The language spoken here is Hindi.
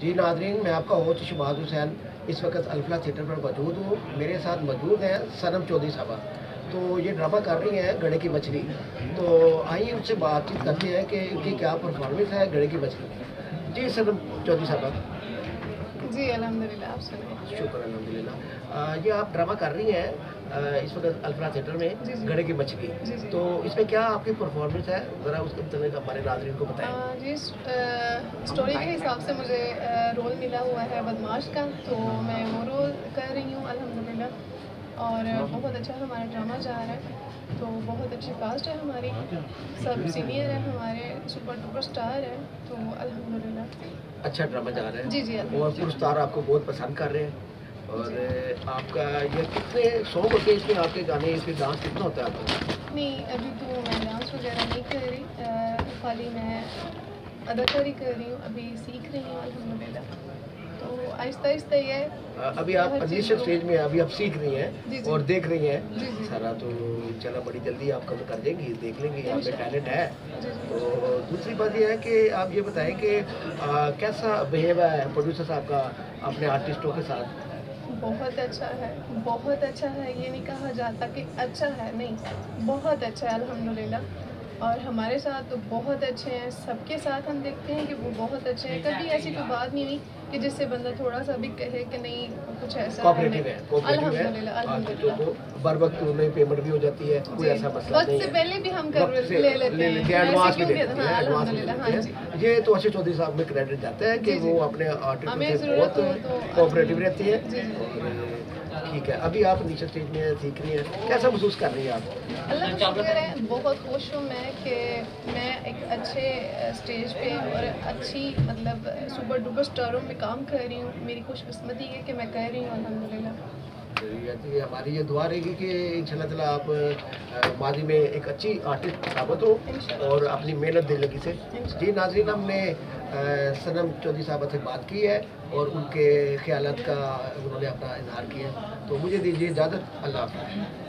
जी नाजरीन, मैं आपका होस्ट शबाज हुसैन इस वक्त अल्फला थिएटर पर मौजूद हूँ। मेरे साथ मौजूद हैं सनम चौधरी साहबा। तो ये ड्रामा कर रही हैं गड़े की मछली। तो आइए उनसे बातचीत करते हैं कि इनकी क्या परफॉर्मेंस है गड़े की मछली। जी सनम चौधरी साहबा। जी अलहमदिल्ला आप शुक्र अलहमदिल्ला ये आप ड्रामा कर रही हैं इस वक्त अल्फ्रा थिएटर में घड़े गड़े की मछली। तो इसमें क्या आपकी परफॉर्मेंस है? ज़रा उसके मतलब हमारे नाजरीन को बताएँ। जी स्टोरी के हिसाब से मुझे रोल मिला हुआ है बदमाश का तो मैं वो रोल कर रही हूँ अल्हम्दुलिल्लाह। और बहुत अच्छा हमारा ड्रामा जा रहा है। तो बहुत अच्छी कास्ट है हमारी। सब सीनियर है हमारे सुपर डुपर स्टार है। तो अल्हम्दुलिल्लाह। अच्छा ड्रामा जा रहा है। जी, जी। और पुरस्कार आपको बहुत पसंद कर रहे हैं। और आपका ये कितने सॉन्ग होते हैं इसमें आपके गाने इसमें डांस कितना होता है आपका? नहीं अभी तो मैं डांस वगैरह नहीं कर रही। खाली मैं अदाकारी कर रही हूँ। अभी सीख रही हूँ अल्हम्दुलिल्लाह। तो आहिस्ता आहिस्ता ये अभी आप इनिशियल स्टेज में अभी आप सीख रही हैं और देख रही हैं। सारा तो चला बड़ी जल्दी आप कम कर देंगी देख लेंगे यहाँ पे टैलेंट है। तो दूसरी बात ये है कि आप ये बताएँ कि कैसा बिहेव है प्रोड्यूसर साहब का अपने आर्टिस्टों के साथ? बहुत अच्छा है बहुत अच्छा है ये नहीं कहा जाता कि अच्छा है नहीं बहुत अच्छा है अल्हम्दुलिल्लाह। और हमारे साथ तो बहुत अच्छे हैं सबके साथ हम देखते हैं कि वो बहुत अच्छे हैं। कभी ऐसी कोई बात नहीं हुई कि जिससे बंदा थोड़ा सा भी कहे कि नहीं कुछ ऐसा कोऑपरेटिव है बर वक्त उन्हें पेमेंट भी हो जाती है कोई ऐसा मसला वक्त नहीं से है। पहले भी हम कर ले लेते हैं। ऐसे एडवांस भी क्यों देते हैं हाँ, अल्हम्दुलिल्लाह, देते हाँ हैं। ये तो अशोक चौधरी साहब में क्रेडिट जाता है कि जी, जी। वो अपने आर्टिस्ट बहुत तो कोऑपरेटिव रहती है। जी, जी। ठीक है, अभी आप नीचे स्टेज में सीख रही हैं। कैसा महसूस कर रही हैं आप? अल्लाह का शुक्र है, बहुत खुश हूँ मैं कि मैं एक अच्छे स्टेज पे और अच्छी मतलब सुपर डुपर स्टारों में काम कर रही हूँ, मेरी खुशकिस्मती है कि मैं कर रही हूँ, अल्हम्दुलिल्लाह। ये हमारी ये दुआ रहेगी कि ताला आप माजी में एक अच्छी आर्टिस्ट साबित हो और अपनी मेहनत दिल लगी से। जी नाजरीन हमने सनम चौधरी साहब से बात की है और उनके ख्याल का उन्होंने अपना इजहार किया तो मुझे दीजिए इजाज़त। अल्लाह हाफ़िज़।